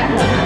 Bye.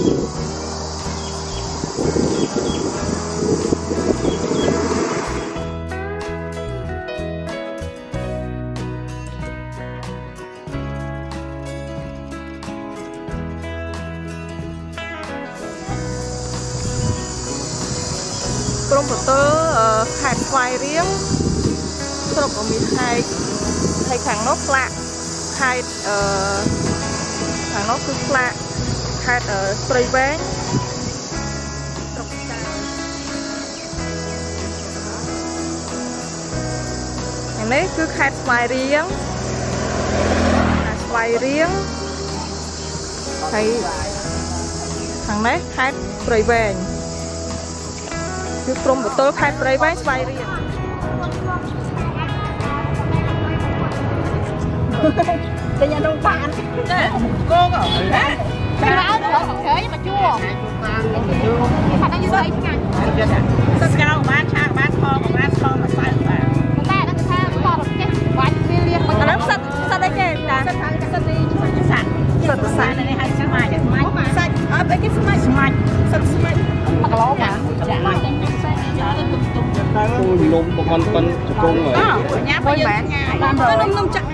ក្រុមប្រទើខេត្តស្វាយរៀងស្រុកក៏មានខេត្តខេត្តខាងនោះផ្លាកខេត្តអឺខាងនោះគឺផ្លាក ត្តព្រៃវែងស្រុកស្កាខាងនេះគឺខេត្តស្វាយរៀងខេត្តស្វាយរៀងហើយខាងនេះខេត្តព្រៃវែងគឺព្រំបទល់ខេត្តព្រៃវែងស្វាយរៀងតែញ៉ាំនំប៉ានគោកតែ អត់ត្រូវក្រែងមកជួថាដល់យូរអីឆ្ងាញ់សស្កៅបានឆាបានខបានឆ្លងមកស្អែកបានតែដល់ថាតរចេះបាច់វាលៀងបាច់ឥឡូវសិតសិតអីគេតាសិតថាសិតទីសាក់សិតប្រសាទនេះឲ្យស្មាច់ស្មាច់សាច់អត់អីគេស្មាច់ស្មាច់សិតស្មាច់1គីឡូបានចាស់តែញ៉ាំសាច់យកទៅទុំទុំគូនំប្រហនប៉ុនជង្គង់ហើយញ៉ាំទៅយើងញ៉ាំទៅនំនំចាក់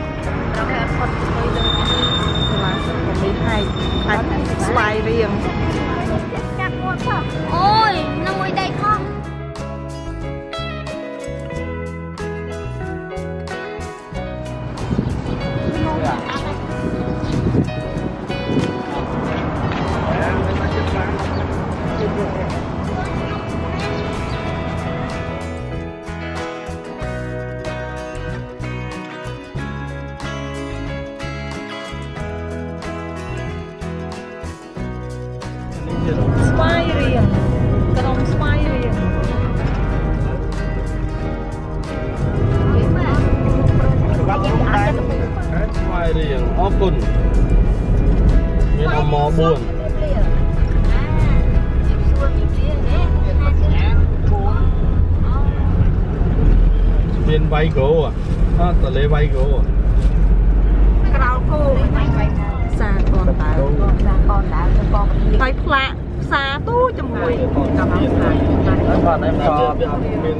ត្រូវតែផុតទៅលើ នេះឡាមីហៃខេត្តស្វាយរៀងកាត់មាត់ផងអូយនៅមួ គុណមានអម4មានវៃគោអត់តលេវៃគោក្រោលគោផ្សារកនតើសាកូនដើរបងហើយផ្លាកផ្សារទូជាមួយកំងផ្លាកអត់តែក៏មាន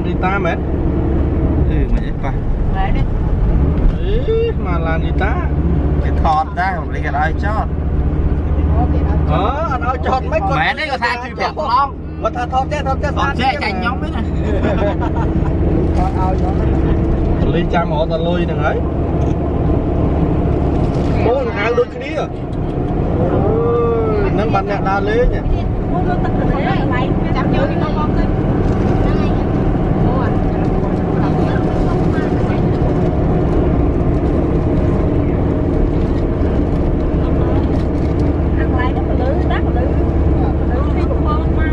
ឡានរីតាមែនអឺមិនអីប៉ះហើយនេះអេមកឡានរីតាគេថតដែរមិនលីគេឲ្យចតអូគេដល់អើអត់ឲ្យចតមិនមែនទេគាត់ថាជួយប្រាក់ប្លង់គាត់ថាថតទេថតទេអត់ចេះចាញ់ខ្ញុំទេណាលីចាំរត់ដល់លុយហ្នឹងហើយអូនអាវដូចគ្នាអើយនឹងបាត់អ្នកដើរលេងមកទៅទឹកទៅហើយចាំយកពីមកបងទៅអូអត់អាកន្លែងនោះទៅលើដាក់ទៅលើទៅលើពីកំបងមកហ៎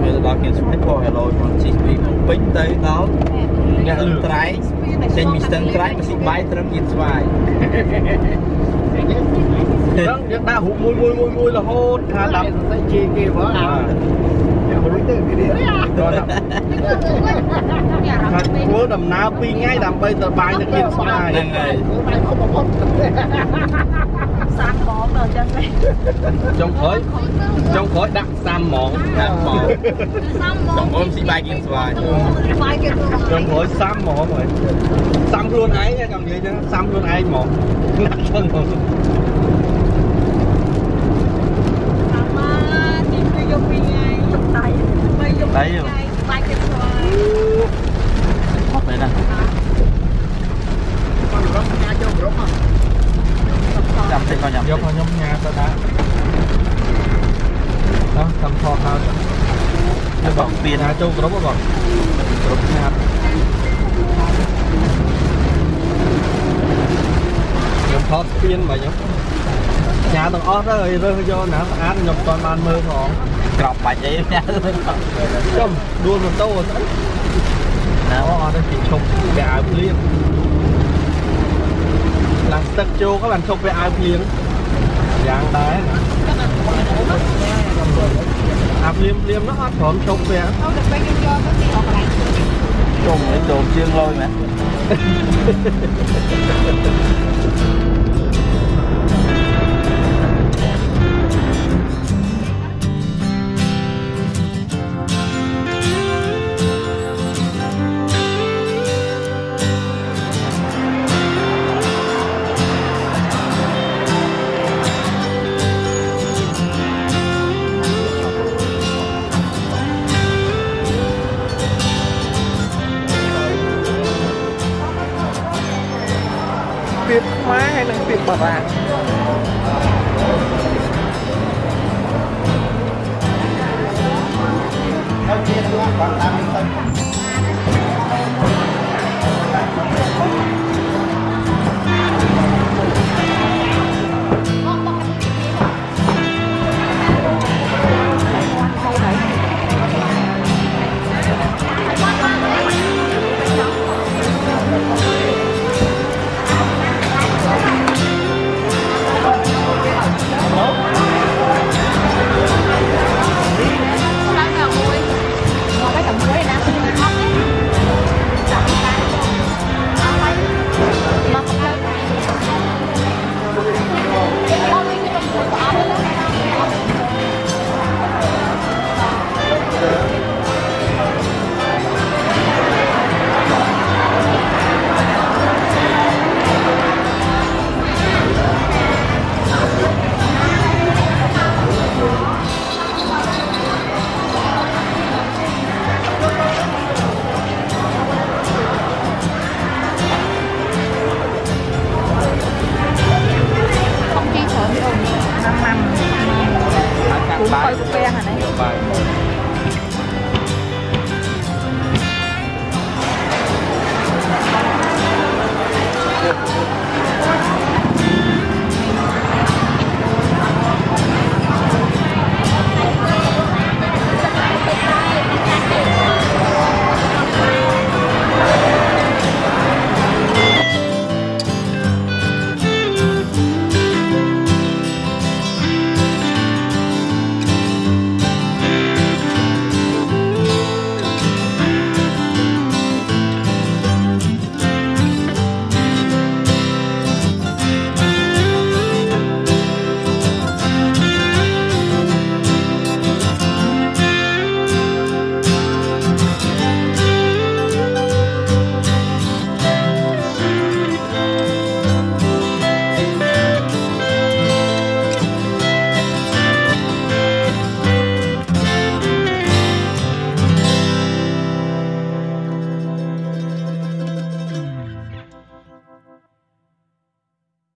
វាទៅដល់គេស្ពេចផងហេឡូមកជី ពីមកពេញទៅដល់អ្នកលឺត្រែងចេញពីស្ទឹងត្រែងទៅស៊ីបាយត្រឹមញៀនស្វាយចឹងយើងដាក់រូបមួយមួយមួយមួយរហូតថាដាក់ទៅជាគេហ្មងអាយ៉ាមួយទៅគេនេះគាត់នេះអារម្មថាណ៍ពេកធ្វើដំណើរ2ថ្ងៃដើម្បីទៅបាយទៅគៀនស្វាយហ្នឹងហើយសា ក់បងដល់ចឹងទេចុងក្រោយចុងក្រោយដាក់សាំហ្មងដាក់មកសាំបងចំអមស៊ីបាយគៀនស្វាយបាយគេទៅចុងក្រោយសាំហ្មងហើយសាំខ្លួនឯងហ្នឹងកំនិយាយចឹងសាំខ្លួនឯងហ្មងដាក់ចឹងហ្មងអាម៉ាទីពីយកពីថ្ងៃយកដៃបីយកពីថ្ងៃបាយគេស្វាយអត់ទេណា ចាំតិចក៏ញ៉ាំយកខ្ញុំញ៉ាទៅដាក់អោះសំថតហើយទៅបងពៀនញ៉ាចូលគ្រប់ហ៎បងគ្រប់ញ៉ាខ្ញុំថតស្ពានមកខ្ញុំញ៉ាទាំងអស់ទៅហើយរើសយកណាស្អាតខ្ញុំមិនទាន់បានមើលផងក្របបាច់អីញ៉ាំចុំដួលម៉ូតូអត់ស្អីណាអូអត់ទេពីឈប់ពាក់អាវភ្លៀងឡើង ទឹកជោកឡើងឈប់ពាក់អាវភ្លៀងយ៉ាងដែរណាអាភ្លៀងភ្លៀងនោះអត់ព្រមឈប់ពាក់អូដល់ពេលយើងយកទៅទីអស់កន្លែងជុំនេះចូលជើងលយមែន បខ្មែរហើយនិងពីបបារាំងគុំទៅពះអានេះបា យ